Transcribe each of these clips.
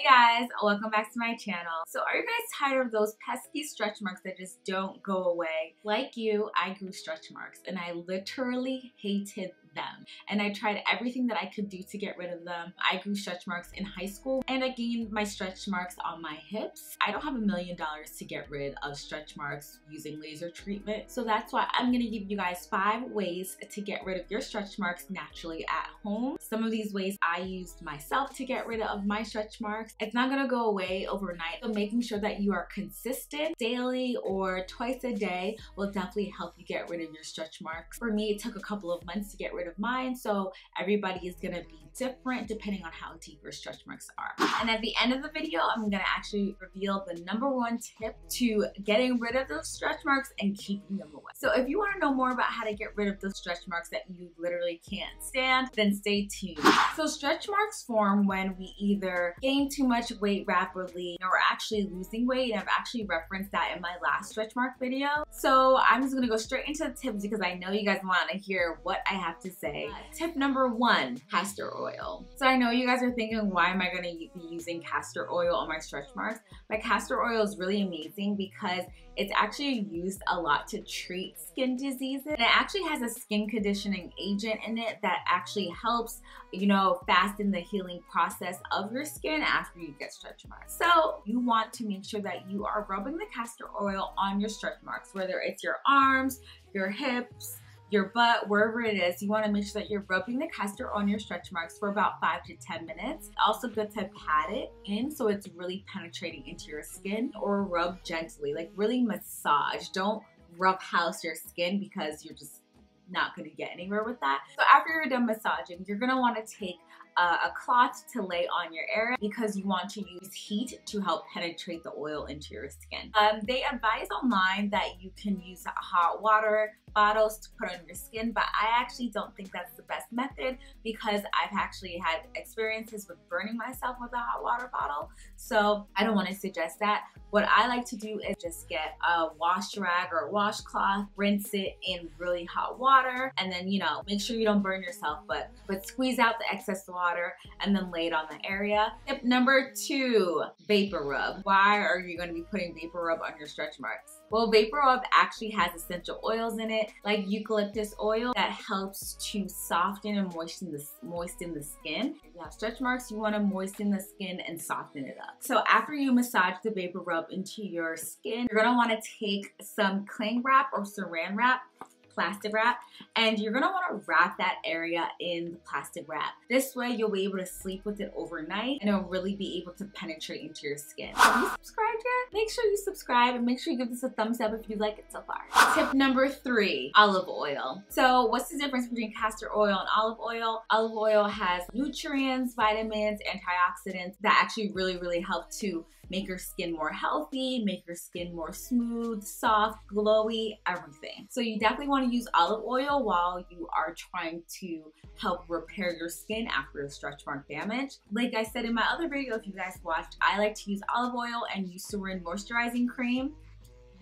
Hey guys, welcome back to my channel. So are you guys tired of those pesky stretch marks that just don't go away? Like you, I grew stretch marks and I literally hated them. And I tried everything that I could do to get rid of them. I grew stretch marks in high school and I gained my stretch marks on my hips. I don't have a million dollars to get rid of stretch marks using laser treatment. So that's why I'm gonna give you guys five ways to get rid of your stretch marks naturally at home. Some of these ways I used myself to get rid of my stretch marks. It's not gonna go away overnight. So making sure that you are consistent daily or twice a day will definitely help you get rid of your stretch marks. For me, it took a couple of months to get rid rid of mine. So everybody is gonna be different depending on how deep your stretch marks are. And at the end of the video, I'm gonna actually reveal the number one tip to getting rid of those stretch marks and keeping them away. So if you wanna know more about how to get rid of those stretch marks that you literally can't stand, then stay tuned. So stretch marks form when we either gain too much weight rapidly or actually losing weight. And I've actually referenced that in my last stretch mark video. So I'm just gonna go straight into the tips because I know you guys wanna hear what I have to say. Uh, tip number one, castor oil. So I know you guys are thinking, why am I gonna be using castor oil on my stretch marks? But castor oil is really amazing because it's actually used a lot to treat skin diseases. And it actually has a skin conditioning agent in it that actually helps, you know, fasten the healing process of your skin after you get stretch marks. So you want to make sure that you are rubbing the castor oil on your stretch marks, whether it's your arms, your hips, your butt, wherever it is, you want to make sure that you're rubbing the castor on your stretch marks for about five to 10 minutes. Also good to pat it in so it's really penetrating into your skin or rub gently, like really massage. Don't rough house your skin because you're just not going to get anywhere with that. So after you're done massaging, you're going to want take a cloth to lay on your area because you want to use heat to help penetrate the oil into your skin. Um, they advise online that you can use hot water bottles to put on your skin, but I actually don't think that's the best method because I've actually had experiences with burning myself with a hot water bottle. So I don't want to suggest that. What I like to do is just get a wash rag or a washcloth, rinse it in really hot water, and then, you know, make sure you don't burn yourself, but, but squeeze out the excess water and then lay it on the area. Tip number two, vapor rub. Why are you going to be putting vapor rub on your stretch marks? Well, Vapor Rub actually has essential oils in it, like eucalyptus oil that helps to soften and moisten the, moisten the skin. If you have stretch marks, you wanna moisten the skin and soften it up. So after you massage the Vapor Rub into your skin, you're gonna wanna take some cling wrap or saran wrap plastic wrap and you're gonna wanna wrap that area in the plastic wrap. This way you'll be able to sleep with it overnight and it'll really be able to penetrate into your skin. Have you subscribed yet? Make sure you subscribe and make sure you give this a thumbs up if you like it so far. Tip number three, olive oil. So what's the difference between castor oil and olive oil? Olive oil has nutrients, vitamins, antioxidants that actually really, really help to make your skin more healthy, make your skin more smooth, soft, glowy, everything. So you definitely want to use olive oil while you are trying to help repair your skin after a stretch mark damage. Like I said in my other video, if you guys watched, I like to use olive oil and use Eucerin moisturizing cream.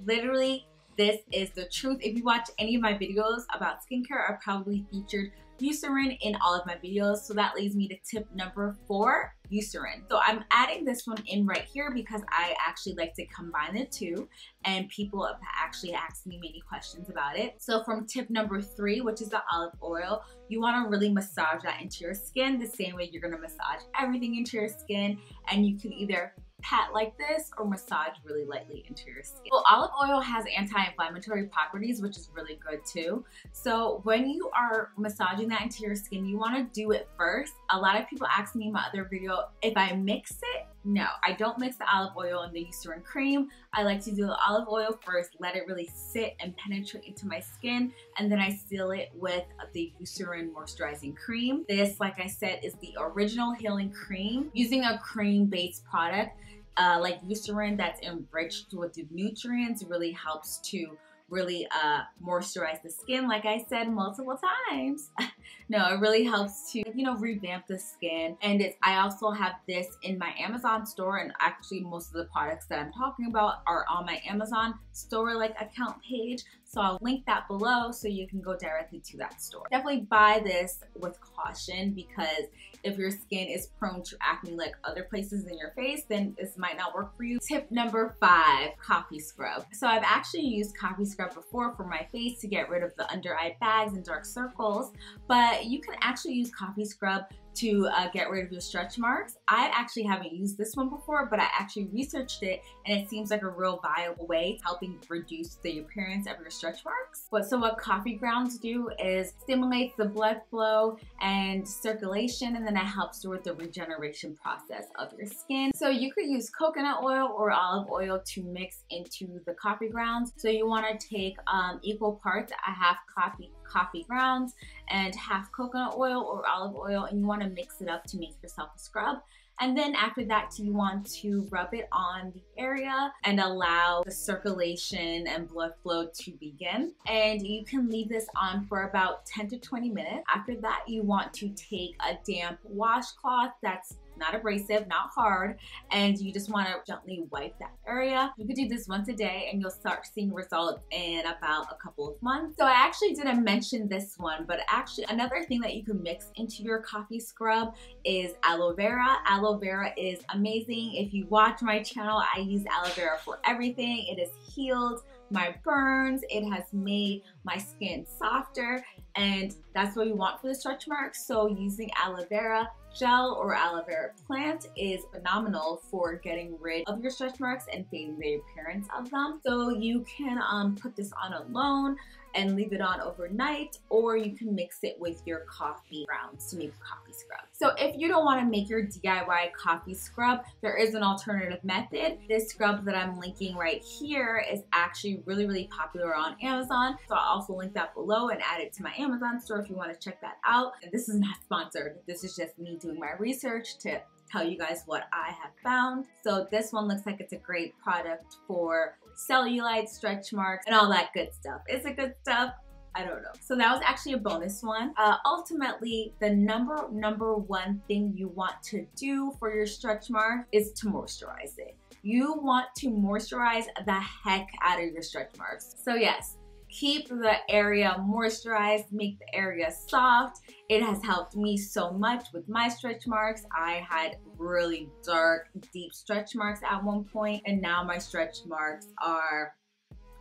Literally, this is the truth. If you watch any of my videos about skincare, I probably featured Eucerin in all of my videos. So that leads me to tip number four, Eucerin. So I'm adding this one in right here because I actually like to combine the two and people have actually asked me many questions about it. So from tip number three, which is the olive oil, you wanna really massage that into your skin the same way you're gonna massage everything into your skin and you can either pat like this or massage really lightly into your skin. Well, olive oil has anti-inflammatory properties, which is really good too. So when you are massaging that into your skin, you wanna do it first. A lot of people ask me in my other video, if I mix it, no, I don't mix the olive oil and the Eucerin cream. I like to do the olive oil first, let it really sit and penetrate into my skin, and then I seal it with the Eucerin moisturizing cream. This, like I said, is the original healing cream. Using a cream-based product, uh, like Eucerin that's enriched with nutrients really helps to really uh, moisturize the skin like I said multiple times. No, it really helps to, you know, revamp the skin. And it's, I also have this in my Amazon store and actually most of the products that I'm talking about are on my Amazon store like account page. So I'll link that below so you can go directly to that store. Definitely buy this with caution because if your skin is prone to acne like other places in your face, then this might not work for you. Tip number five, coffee scrub. So I've actually used coffee scrub before for my face to get rid of the under eye bags and dark circles, but you can actually use coffee scrub to uh, get rid of your stretch marks. I actually haven't used this one before, but I actually researched it and it seems like a real viable way helping reduce the appearance of your stretch marks. But so what coffee grounds do is stimulates the blood flow and circulation and then it helps with the regeneration process of your skin. So you could use coconut oil or olive oil to mix into the coffee grounds. So you want to take um, equal parts, a half coffee coffee grounds and half coconut oil or olive oil and you want mix it up to make yourself a scrub. And then after that, you want to rub it on the area and allow the circulation and blood flow to begin. And you can leave this on for about 10 to 20 minutes. After that, you want to take a damp washcloth that's not abrasive, not hard, and you just wanna gently wipe that area. You could do this once a day and you'll start seeing results in about a couple of months. So I actually didn't mention this one, but actually another thing that you can mix into your coffee scrub is aloe vera. Aloe vera is amazing. If you watch my channel, I use aloe vera for everything. It has healed my burns. It has made my skin softer and that's what we want for the stretch marks. So using aloe vera gel or aloe vera plant is phenomenal for getting rid of your stretch marks and fading the appearance of them. So you can um, put this on alone and leave it on overnight or you can mix it with your coffee grounds to make a coffee scrub. So if you don't want to make your DIY coffee scrub, there is an alternative method. This scrub that I'm linking right here is actually really, really popular on Amazon. So I'll also link that below and add it to my Amazon store if you want to check that out. And this is not sponsored. This is just me doing my research to tell you guys what I have found. So this one looks like it's a great product for cellulite, stretch marks, and all that good stuff. Is it good stuff? I don't know. So that was actually a bonus one. Uh, ultimately, the number number one thing you want to do for your stretch mark is to moisturize it. You want to moisturize the heck out of your stretch marks. So yes, keep the area moisturized, make the area soft. It has helped me so much with my stretch marks. I had really dark, deep stretch marks at one point, and now my stretch marks are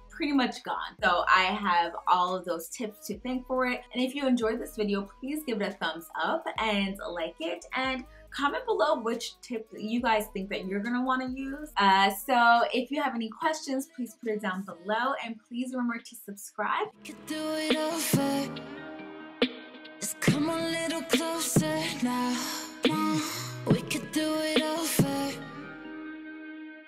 pretty much gone. So I have all of those tips to thank for it. And if you enjoyed this video, please give it a thumbs up and like it. And comment below which tip you guys think that you're gonna wanna use. Uh, so if you have any questions, please put it down below and please remember to subscribe. Just come a little closer now. We could do it